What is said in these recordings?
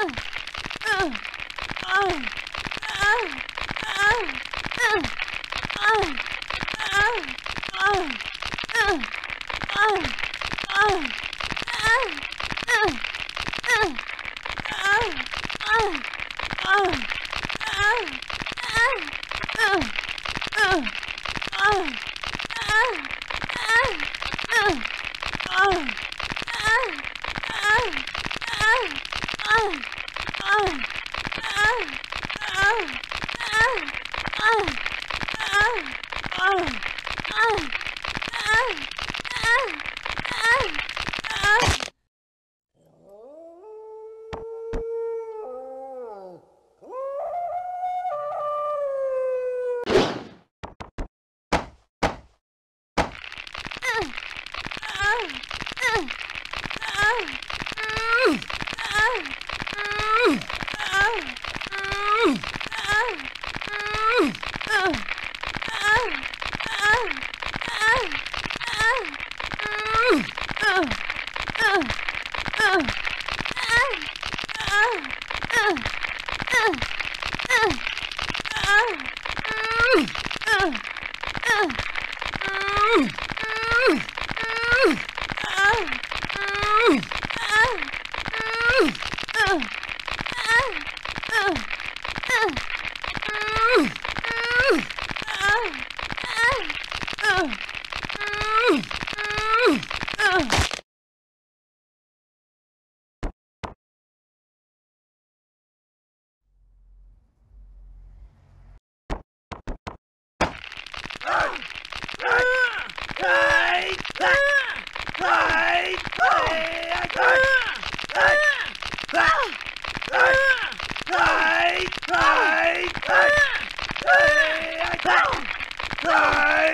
Oh! Ugh!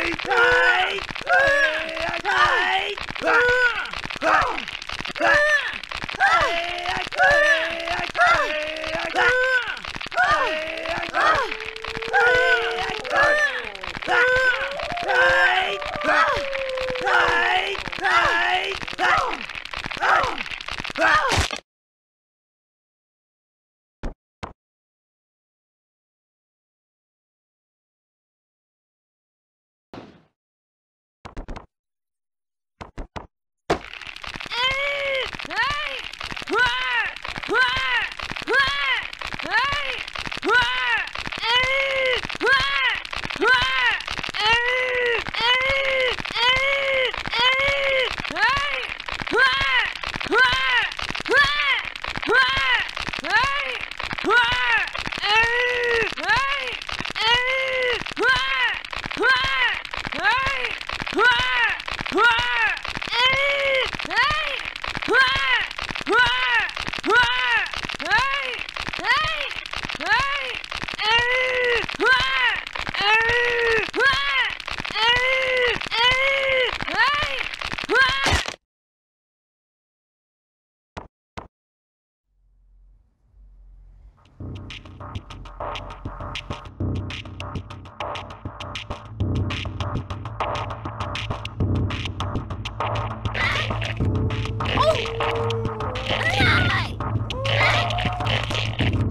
Three!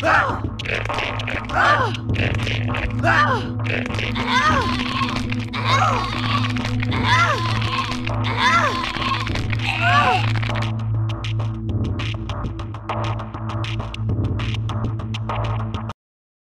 Ah!